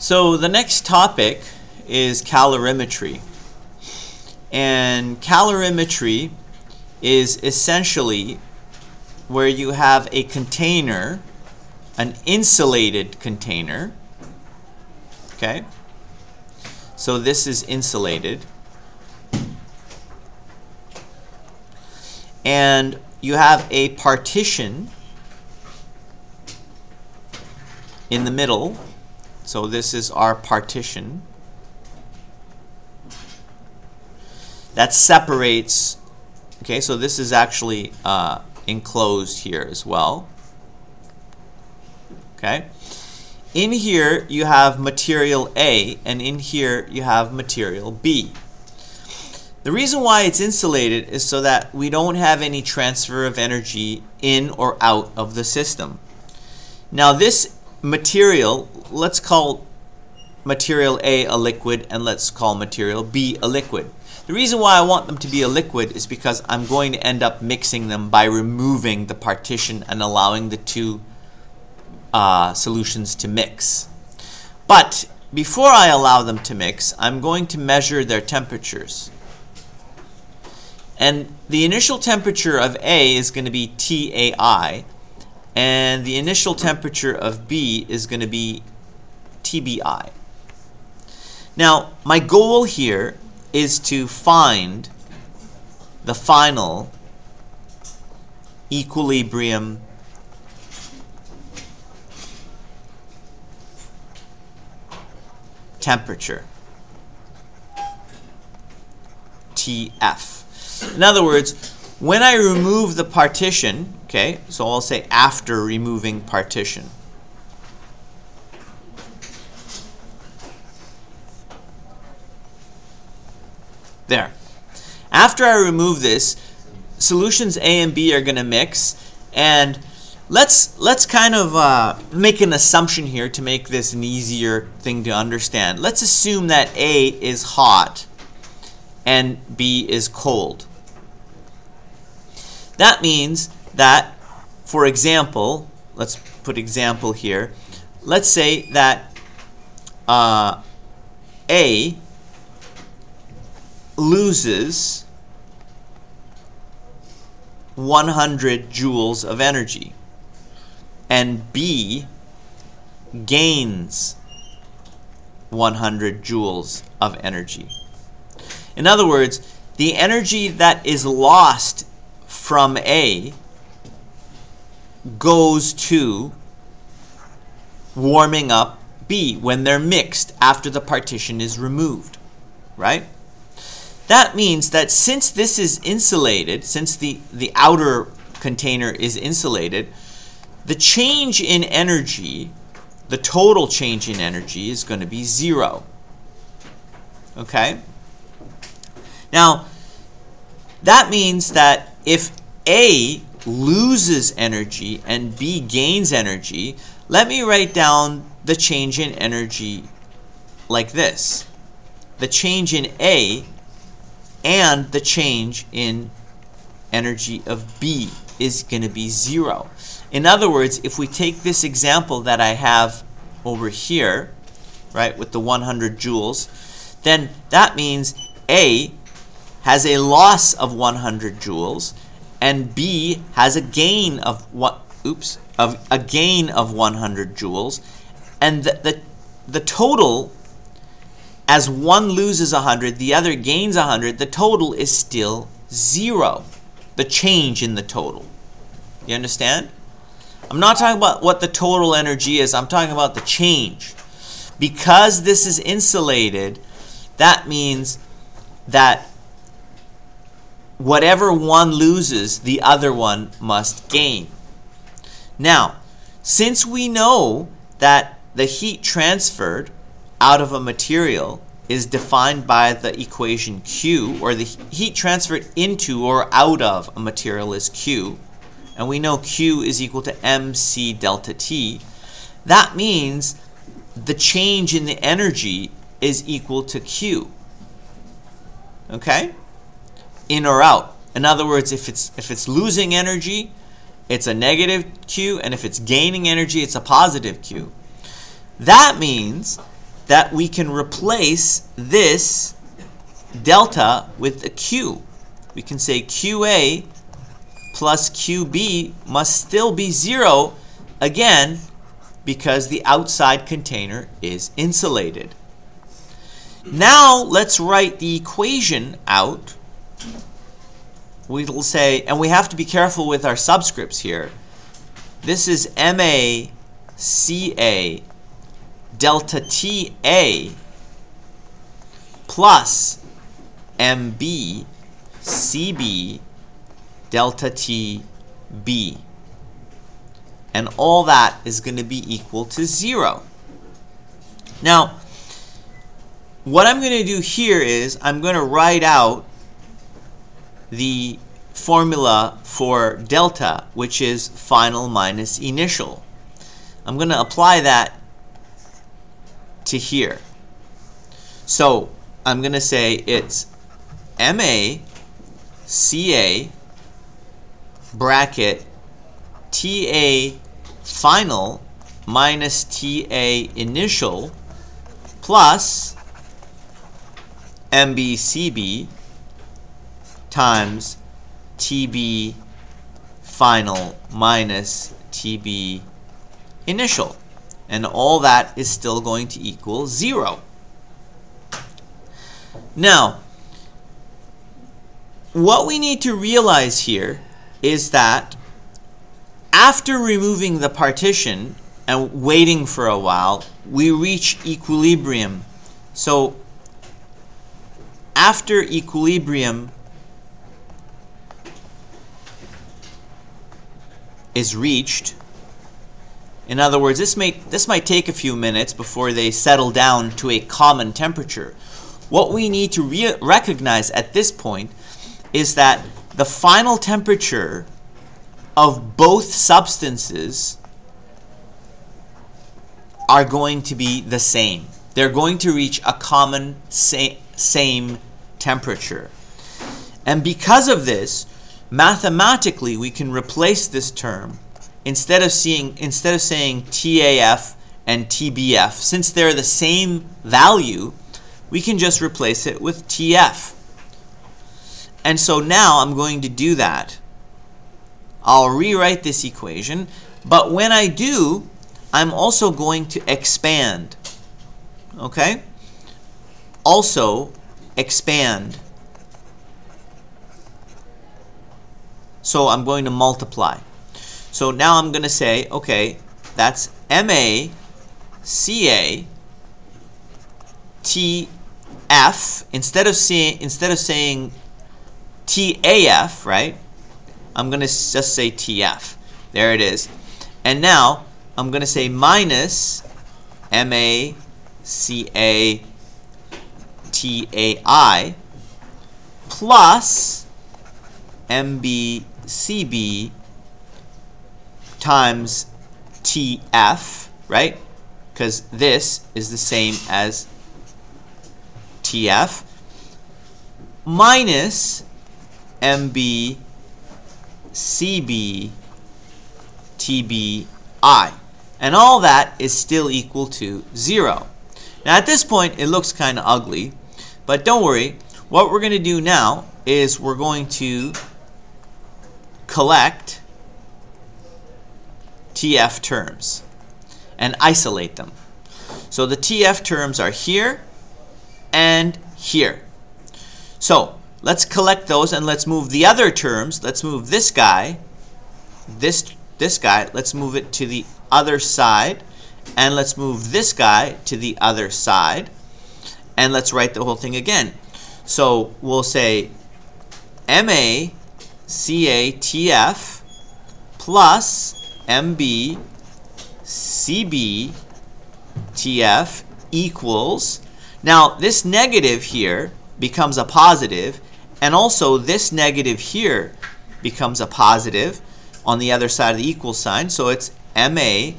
So the next topic is calorimetry. And calorimetry is essentially where you have a container, an insulated container. Okay? So this is insulated. And you have a partition in the middle. So this is our partition. That separates, okay, so this is actually uh, enclosed here as well. Okay. In here you have material A and in here you have material B. The reason why it's insulated is so that we don't have any transfer of energy in or out of the system. Now this material, let's call material A a liquid and let's call material B a liquid. The reason why I want them to be a liquid is because I'm going to end up mixing them by removing the partition and allowing the two uh, solutions to mix. But before I allow them to mix, I'm going to measure their temperatures. And the initial temperature of A is going to be TAI, and the initial temperature of B is going to be TBI. Now, my goal here is to find the final equilibrium temperature, TF. In other words, when I remove the partition, okay, so I'll say after removing partition. There. After I remove this, solutions A and B are going to mix, and let's let's kind of uh, make an assumption here to make this an easier thing to understand. Let's assume that A is hot and B is cold. That means that, for example, let's put example here. Let's say that uh, A loses 100 joules of energy and B gains 100 joules of energy. In other words, the energy that is lost from A goes to warming up B when they're mixed after the partition is removed, right? That means that since this is insulated, since the, the outer container is insulated, the change in energy, the total change in energy is going to be zero. Okay? Now, that means that if A loses energy and B gains energy, let me write down the change in energy like this. The change in A and the change in energy of B is going to be zero. In other words, if we take this example that I have over here, right, with the 100 joules, then that means A has a loss of 100 joules and B has a gain of what oops of a gain of 100 joules. And the, the the total as one loses 100 the other gains 100 the total is still zero. The change in the total. You understand? I'm not talking about what the total energy is. I'm talking about the change. Because this is insulated that means that whatever one loses, the other one must gain. Now, since we know that the heat transferred out of a material is defined by the equation Q, or the heat transferred into or out of a material is Q, and we know Q is equal to mc delta T, that means the change in the energy is equal to Q. Okay? In or out. In other words, if it's if it's losing energy, it's a negative Q, and if it's gaining energy, it's a positive Q. That means that we can replace this delta with a Q. We can say QA plus QB must still be 0, again, because the outside container is insulated. Now let's write the equation out. We'll say, and we have to be careful with our subscripts here. This is MACA delta TA plus MB CB delta TB. And all that is going to be equal to 0. Now, what I'm going to do here is I'm going to write out the formula for delta, which is final minus initial. I'm going to apply that to here. So I'm going to say it's MA CA bracket TA final minus TA initial plus MBCB times TB final minus TB initial. And all that is still going to equal 0. Now, what we need to realize here is that after removing the partition and waiting for a while, we reach equilibrium. So after equilibrium is reached, in other words, this, may, this might take a few minutes before they settle down to a common temperature. What we need to re recognize at this point is that the final temperature of both substances are going to be the same. They're going to reach a common sa same temperature. And because of this, mathematically we can replace this term instead of seeing instead of saying TAF and TBF, since they're the same value, we can just replace it with TF. And so now I'm going to do that. I'll rewrite this equation, but when I do, I'm also going to expand. Okay? Also, expand. So I'm going to multiply. So now I'm going to say, okay, that's MA, CA, TF. Instead of saying instead of saying TAF, right? I'm going to just say TF. There it is. And now I'm going to say minus MACA TAI plus MBCB times TF, right? Because this is the same as TF minus MB CB TBI. And all that is still equal to 0. Now at this point it looks kind of ugly, but don't worry. What we're going to do now is we're going to collect TF terms and isolate them. So the TF terms are here and here. So let's collect those and let's move the other terms. Let's move this guy, this, this guy, let's move it to the other side. And let's move this guy to the other side. And let's write the whole thing again. So we'll say MACATF plus MBCBTF equals, now this negative here becomes a positive, and also this negative here becomes a positive on the other side of the equal sign. So it's MA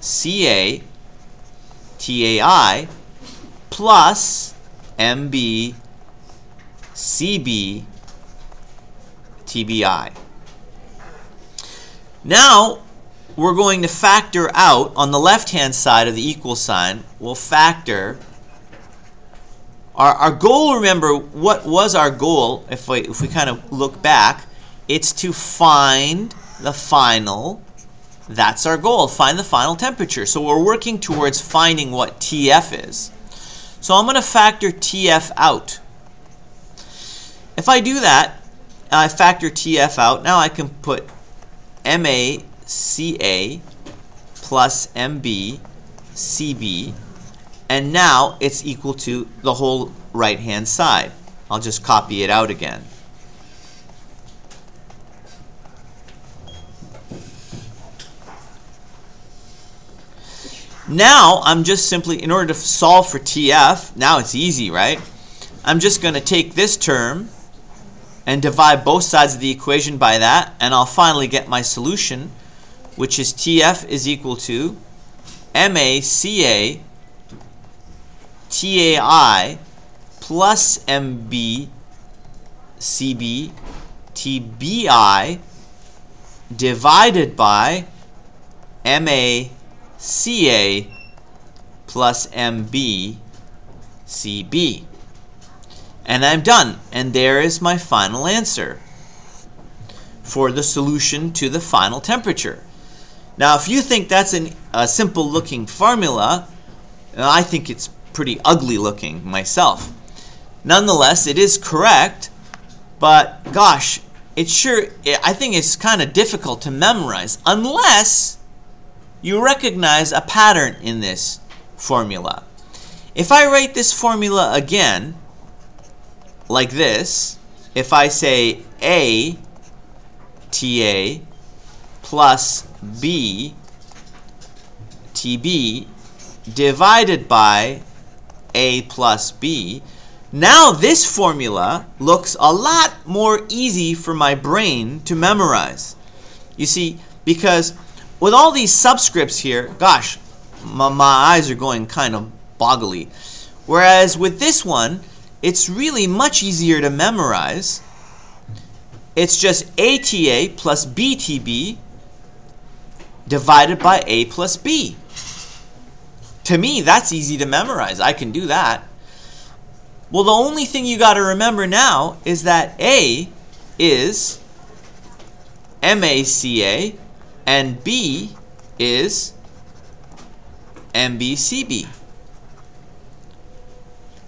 CA TAI plus MB CB TBI. Now, we're going to factor out on the left hand side of the equal sign, we'll factor our, our goal, remember, what was our goal, if we, if we kind of look back, it's to find the final, that's our goal, find the final temperature. So we're working towards finding what TF is. So I'm going to factor TF out. If I do that, I factor TF out, now I can put MACA plus MB CB and now it's equal to the whole right hand side. I'll just copy it out again. Now I'm just simply, in order to solve for TF, now it's easy, right? I'm just going to take this term and divide both sides of the equation by that, and I'll finally get my solution, which is TF is equal to MACA TAI plus MB CB TBI divided by MACA plus MB CB. And I'm done. And there is my final answer for the solution to the final temperature. Now, if you think that's an, a simple looking formula, uh, I think it's pretty ugly looking myself. Nonetheless, it is correct, but gosh, it sure, I think it's kind of difficult to memorize unless you recognize a pattern in this formula. If I write this formula again, like this, if I say A TA plus B TB divided by a plus B. Now this formula looks a lot more easy for my brain to memorize. You see, because with all these subscripts here, gosh, my, my eyes are going kind of boggly. Whereas with this one, it's really much easier to memorize. It's just ATA plus BTB divided by A plus B. To me, that's easy to memorize. I can do that. Well, the only thing you got to remember now is that A is MACA and B is MBCB.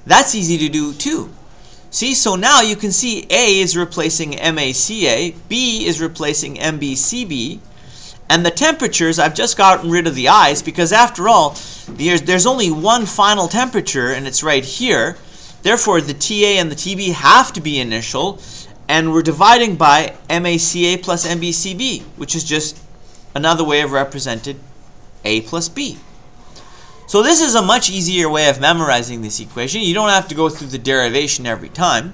That's easy to do too. See, so now you can see A is replacing MACA, B is replacing MBCB, and the temperatures, I've just gotten rid of the i's because after all, there's, there's only one final temperature and it's right here. Therefore, the TA and the TB have to be initial and we're dividing by MACA plus MBCB, which is just another way of represented A plus B. So this is a much easier way of memorizing this equation. You don't have to go through the derivation every time.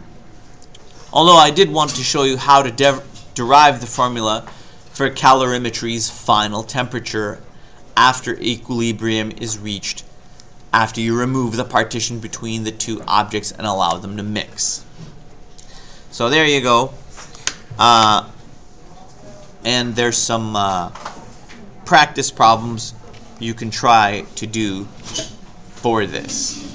Although I did want to show you how to de derive the formula for calorimetry's final temperature after equilibrium is reached after you remove the partition between the two objects and allow them to mix. So there you go. Uh, and there's some uh, practice problems you can try to do for this.